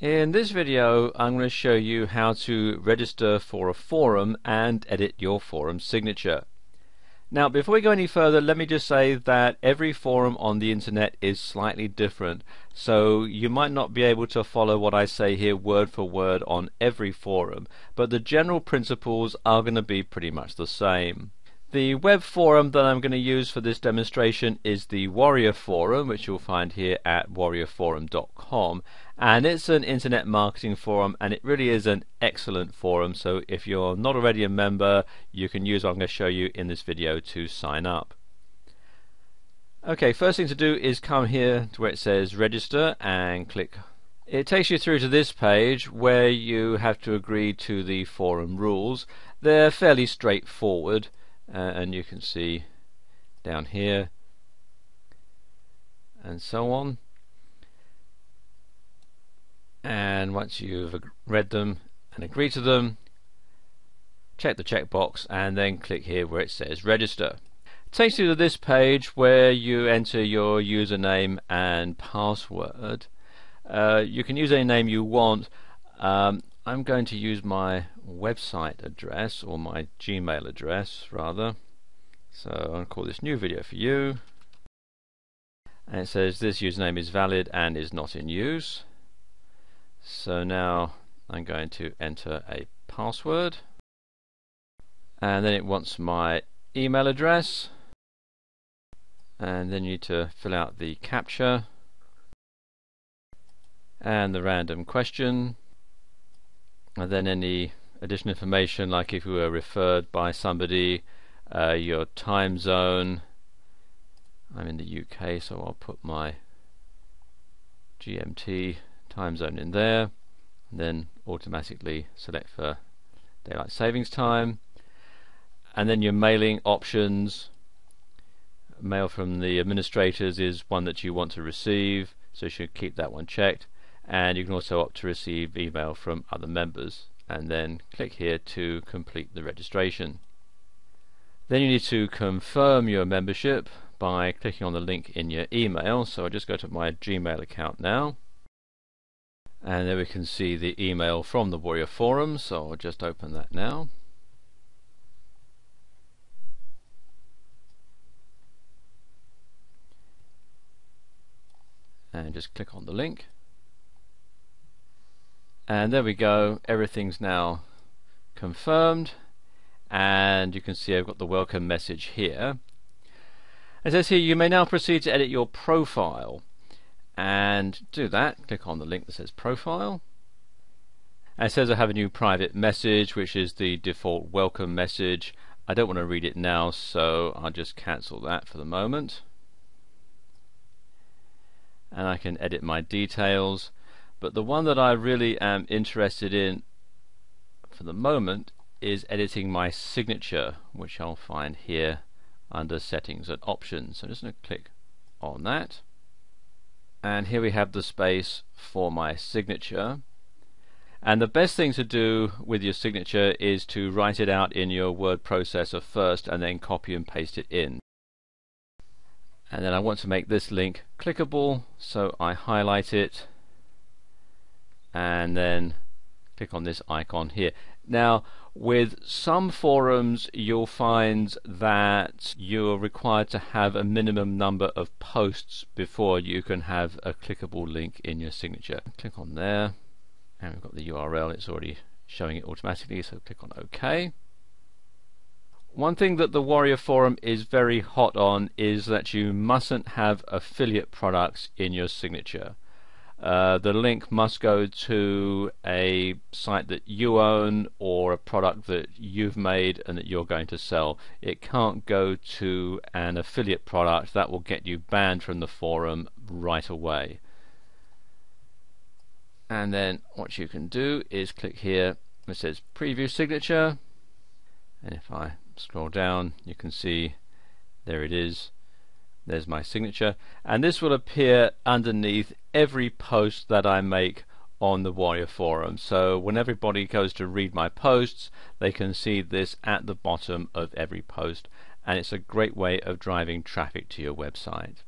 In this video I'm going to show you how to register for a forum and edit your forum signature. Now before we go any further let me just say that every forum on the internet is slightly different so you might not be able to follow what I say here word for word on every forum but the general principles are going to be pretty much the same. The web forum that I'm going to use for this demonstration is the Warrior Forum, which you'll find here at warriorforum.com. And it's an internet marketing forum, and it really is an excellent forum. So if you're not already a member, you can use what I'm going to show you in this video to sign up. Okay, first thing to do is come here to where it says register and click. It takes you through to this page where you have to agree to the forum rules. They're fairly straightforward uh, and you can see down here and so on. And once you've read them and agree to them check the checkbox and then click here where it says register. It takes you to this page where you enter your username and password. Uh, you can use any name you want. Um, I'm going to use my website address or my Gmail address rather. So I'll call this new video for you. And it says this username is valid and is not in use. So now I'm going to enter a password. And then it wants my email address. And then you need to fill out the captcha and the random question and then any additional information like if you were referred by somebody uh, your time zone I'm in the UK so I'll put my GMT time zone in there. And then automatically select for daylight savings time. And then your mailing options. Mail from the administrators is one that you want to receive so you should keep that one checked and you can also opt to receive email from other members and then click here to complete the registration. Then you need to confirm your membership by clicking on the link in your email. So I'll just go to my Gmail account now. And there we can see the email from the Warrior Forum. So I'll just open that now. And just click on the link and there we go. Everything's now confirmed. And you can see I've got the welcome message here. It says here you may now proceed to edit your profile. And do that. Click on the link that says profile. And it says I have a new private message which is the default welcome message. I don't want to read it now so I'll just cancel that for the moment. And I can edit my details but the one that I really am interested in for the moment is editing my signature, which I'll find here under settings and options. So I'm just going to click on that. And here we have the space for my signature. And the best thing to do with your signature is to write it out in your word processor first and then copy and paste it in. And then I want to make this link clickable, so I highlight it and then click on this icon here. Now, with some forums, you'll find that you're required to have a minimum number of posts before you can have a clickable link in your signature. Click on there, and we've got the URL, it's already showing it automatically, so click on OK. One thing that the Warrior Forum is very hot on is that you mustn't have affiliate products in your signature. Uh, the link must go to a site that you own or a product that you've made and that you're going to sell. It can't go to an affiliate product that will get you banned from the forum right away. And then what you can do is click here it says preview signature and if I scroll down you can see there it is there's my signature. And this will appear underneath every post that I make on the Warrior Forum. So when everybody goes to read my posts they can see this at the bottom of every post. And it's a great way of driving traffic to your website.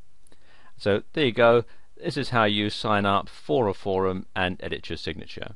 So there you go. This is how you sign up for a forum and edit your signature.